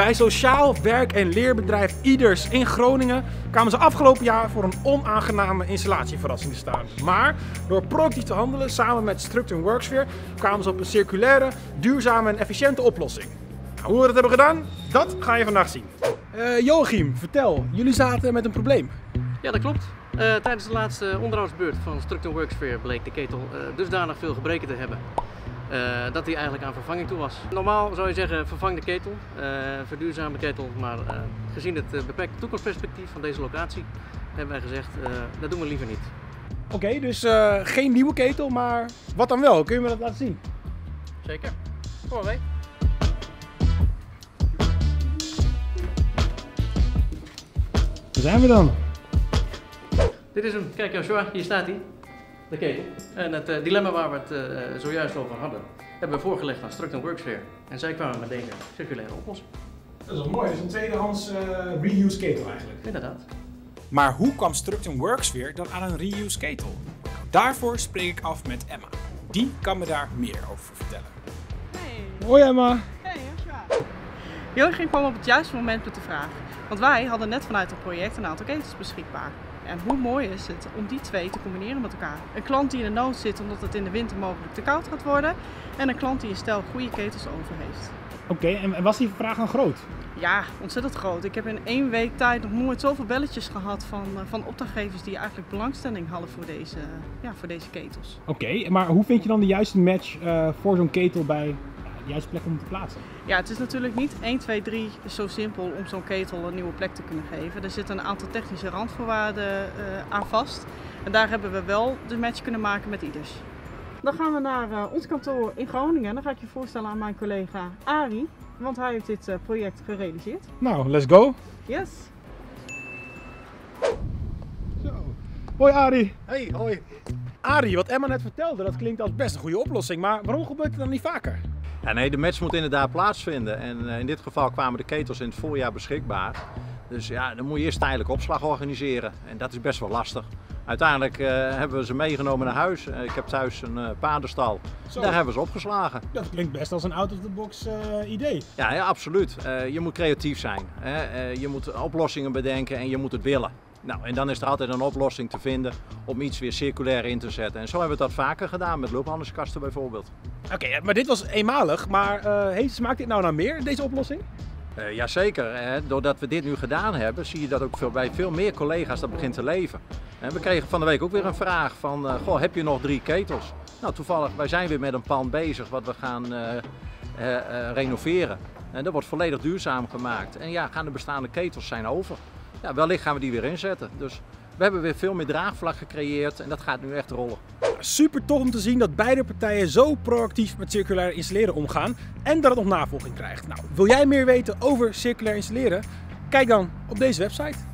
Bij Sociaal Werk- en Leerbedrijf Ieders in Groningen kwamen ze afgelopen jaar voor een onaangename installatieverrassing te staan. Maar door proactief te handelen samen met Struct Worksphere kwamen ze op een circulaire, duurzame en efficiënte oplossing. Nou, hoe we dat hebben gedaan, dat ga je vandaag zien. Uh, Joachim, vertel, jullie zaten met een probleem. Ja, dat klopt. Uh, tijdens de laatste onderhoudsbeurt van Structure Worksphere bleek de ketel uh, dusdanig veel gebreken te hebben uh, dat hij eigenlijk aan vervanging toe was. Normaal zou je zeggen vervang de ketel, verduurzaam de ketel, maar gezien het beperkte toekomstperspectief van deze locatie hebben wij gezegd dat doen we liever niet. Oké, okay, dus geen nieuwe ketel, maar wat dan wel? Kun je me dat laten zien? Zeker. Kom maar mee. Daar zijn we dan. Dit is hem. Kijk Joshua, hier staat hij. De ketel. En het uh, dilemma waar we het uh, zojuist over hadden, hebben we voorgelegd aan Struct Worksphere. En zij kwamen met deze circulaire oplossing. Dat is wel mooi. Dat is een tweedehands uh, reuse ketel eigenlijk. Inderdaad. Maar hoe kwam Struct Worksphere dan aan een reuse ketel? Daarvoor spreek ik af met Emma. Die kan me daar meer over vertellen. Hey. Hoi Emma. Hey Joshua. Joachim kwam op het juiste moment met de vraag. Want wij hadden net vanuit het project een aantal ketels beschikbaar. En hoe mooi is het om die twee te combineren met elkaar. Een klant die in de nood zit omdat het in de winter mogelijk te koud gaat worden. En een klant die een stel goede ketels over heeft. Oké, en was die vraag dan groot? Ja, ontzettend groot. Ik heb in één week tijd nog nooit zoveel belletjes gehad van, eh, van opdrachtgevers die eigenlijk belangstelling hadden voor deze, ja, voor deze ketels. Oké, maar hoe vind je dan de juiste match uh, voor zo'n ketel bij de juiste plek om te plaatsen? Ja, het is natuurlijk niet 1, 2, 3 zo simpel om zo'n ketel een nieuwe plek te kunnen geven. Er zitten een aantal technische randvoorwaarden uh, aan vast. En daar hebben we wel de match kunnen maken met ieders. Dan gaan we naar uh, ons kantoor in Groningen. Dan ga ik je voorstellen aan mijn collega Ari, want hij heeft dit uh, project gerealiseerd. Nou, let's go. Yes. Zo. Hoi Ari. Hey, hoi. Ari, wat Emma net vertelde, dat klinkt als best een goede oplossing. Maar waarom gebeurt het dan niet vaker? Ja, nee, de match moet inderdaad plaatsvinden. En uh, in dit geval kwamen de ketels in het voorjaar beschikbaar. Dus ja, dan moet je eerst tijdelijk opslag organiseren. En dat is best wel lastig. Uiteindelijk uh, hebben we ze meegenomen naar huis. Uh, ik heb thuis een uh, paardenstal. Zo. Daar hebben we ze opgeslagen. Dat klinkt best als een out-of-the-box idee. Ja, ja absoluut. je moet creatief zijn. Hè? je moet oplossingen bedenken en je moet het willen. Nou, en dan is er altijd een oplossing te vinden om iets weer circulair in te zetten. En zo hebben we dat vaker gedaan met loophandelskasten bijvoorbeeld. Oké, maar dit was eenmalig. Maar heeft, smaakt dit nou naar meer, deze oplossing? Uh, jazeker, hè. doordat we dit nu gedaan hebben, zie je dat ook veel, bij veel meer collega's dat begint te leven. En we kregen van de week ook weer een vraag van, uh, goh, heb je nog drie ketels? Nou, toevallig, wij zijn weer met een pand bezig wat we gaan uh, renoveren. En dat wordt volledig duurzaam gemaakt. En ja, gaan de bestaande ketels zijn over. Ja, wellicht gaan we die weer inzetten. Dus we hebben weer veel meer draagvlak gecreëerd en dat gaat nu echt rollen. Super tof om te zien dat beide partijen zo proactief met circulair installeren omgaan en dat het nog navolging krijgt. Nou, wil jij meer weten over circulair installeren? Kijk dan op deze website.